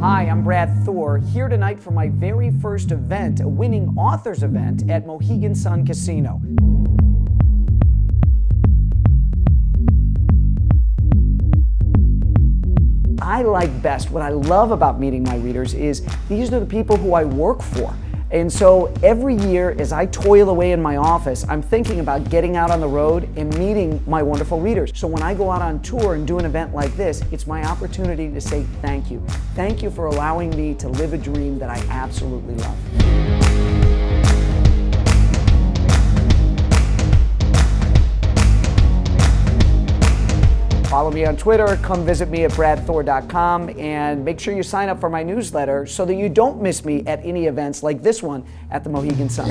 Hi, I'm Brad Thor, here tonight for my very first event, a winning authors event at Mohegan Sun Casino. I like best, what I love about meeting my readers is these are the people who I work for. And so every year, as I toil away in my office, I'm thinking about getting out on the road and meeting my wonderful readers. So when I go out on tour and do an event like this, it's my opportunity to say thank you. Thank you for allowing me to live a dream that I absolutely love. Follow me on Twitter, come visit me at bradthor.com, and make sure you sign up for my newsletter so that you don't miss me at any events like this one at the Mohegan Sun.